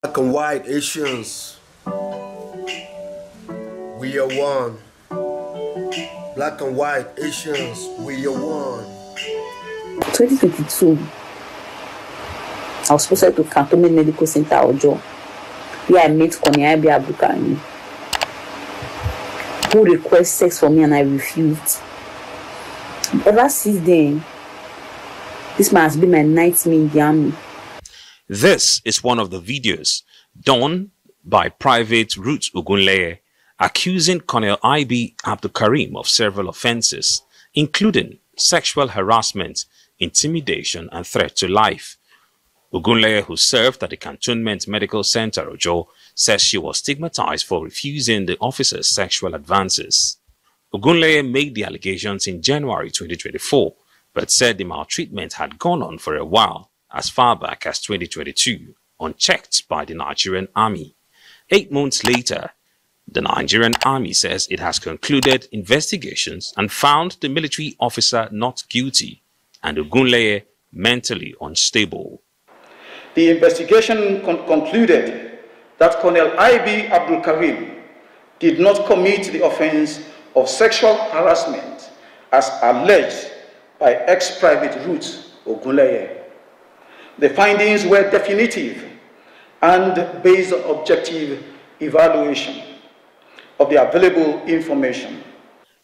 Black and white Asians, we are one. Black and white Asians, we are one. 2022, I was posted to Cantonment Medical Center Ojo, where I met Konya Ibi Abukani, who requested sex from me and I refused. Ever since then, this man has been my nightmare in the army. This is one of the videos done by Private Ruth Ogunleye accusing Colonel I.B. Abdul Karim of several offenses, including sexual harassment, intimidation, and threat to life. Ogunleye, who served at the Cantonment Medical Center, Ojo, says she was stigmatized for refusing the officer's sexual advances. Ogunleye made the allegations in January 2024, but said the maltreatment had gone on for a while, as far back as 2022, unchecked by the Nigerian army. Eight months later, the Nigerian army says it has concluded investigations and found the military officer not guilty and Ogunleye mentally unstable. The investigation con concluded that Colonel I.B. Abdul Karim did not commit the offense of sexual harassment as alleged by ex-private Ruth Ogunleye. The findings were definitive and based on objective evaluation of the available information.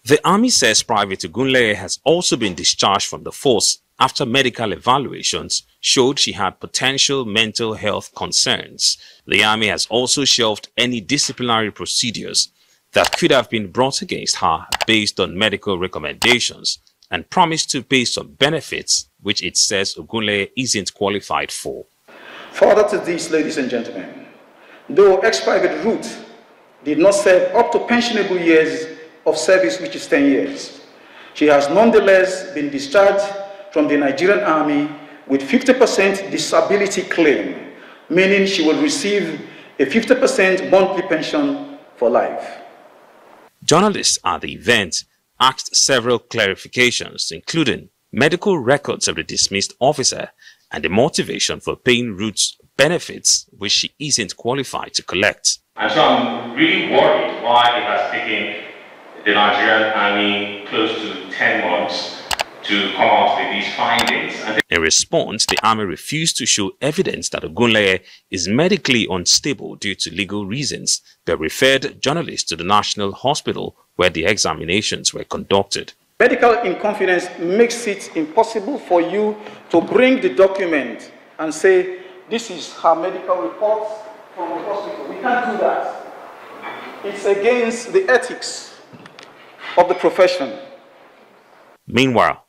The army says Private Ogunleye has also been discharged from the force after medical evaluations showed she had potential mental health concerns. The army has also shelved any disciplinary procedures that could have been brought against her based on medical recommendations and promised to pay some benefits which it says Ogunle isn't qualified for. Further to this, ladies and gentlemen, though ex-private Ruth did not serve up to pensionable years of service, which is 10 years, she has nonetheless been discharged from the Nigerian Army with 50% disability claim, meaning she will receive a 50% monthly pension for life. Journalists at the event asked several clarifications, including medical records of the dismissed officer and the motivation for paying Ruth's benefits, which she isn't qualified to collect. And so I'm really worried why it has taken the Nigerian army close to 10 months to come out with these findings. In response, the army refused to show evidence that Ogunleye is medically unstable due to legal reasons, but referred journalists to the National Hospital where the examinations were conducted. Medical inconfidence makes it impossible for you to bring the document and say, this is her medical report from the hospital. We can't do that. It's against the ethics of the profession. Meanwhile,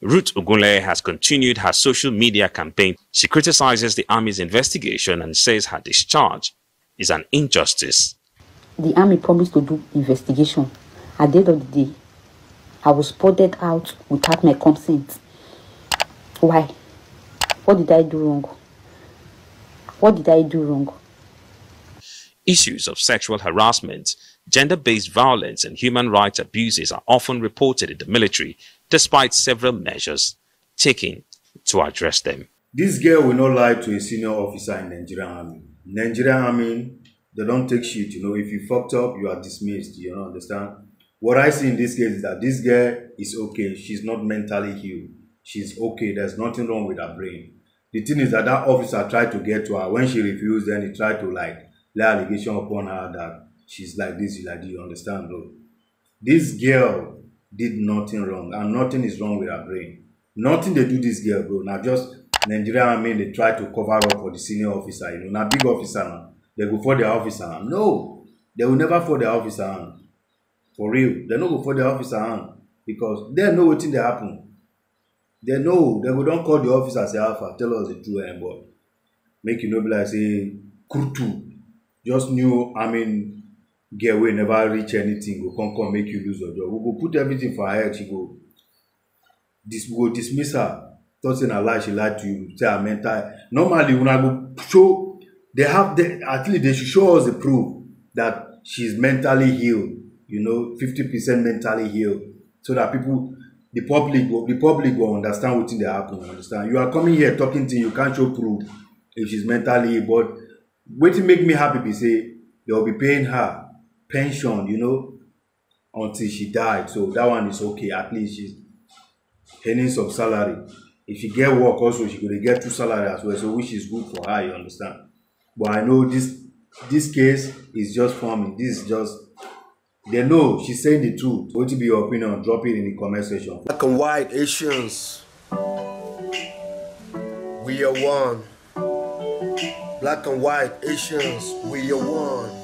Ruth Ogunleye has continued her social media campaign. She criticizes the army's investigation and says her discharge is an injustice. The army promised to do investigation. At the end of the day, I was spotted out without my consent. Why? What did I do wrong? What did I do wrong? Issues of sexual harassment, gender-based violence and human rights abuses are often reported in the military despite several measures taken to address them. This girl will not lie to a senior officer in Nigerian army. Nigerian army, they don't take shit, you know. If you fucked up, you are dismissed, you know, understand? What I see in this case is that this girl is okay. She's not mentally healed. She's okay. There's nothing wrong with her brain. The thing is that that officer tried to get to her. When she refused, then he tried to like lay allegation upon her that she's like this, you like this, you understand, bro? This girl did nothing wrong, and nothing is wrong with her brain. Nothing they do this girl, bro. Now just Nigerian army, they try to cover up for the senior officer, you know, now big officer now. They go for the officer. No, they will never for the officer hand. For real. They no go for the officer hand. Because they know thing they happen. They know, they go don't call the officer say Alpha, tell us the truth, and but make you know be like say Kurtu. Just new, I mean, girl wey never reach anything go come come make you lose your job. We go put everything for her head, she go dis we go dismiss her talk say na lie she lie to you say her mental normally una go show they have the at least they should show us the proof that she's mentally healed you know fifty percent mentally healed so that people the public the public go understand wetin dey happen understand? You are coming here talking thing you can't show proof if she's mentally ill but wetin make me happy be say they will be paying her pension you know until she died so that one is okay at least she's earning some salary. If she get work also she dey get two salary as well so which is good for her you understand? But i know this this case is just forming this is just they know she's saying the truth. Wetin be your opinion? Drop it in the comment section. Black and white Asians, we are one. Black and white Asians, we are one.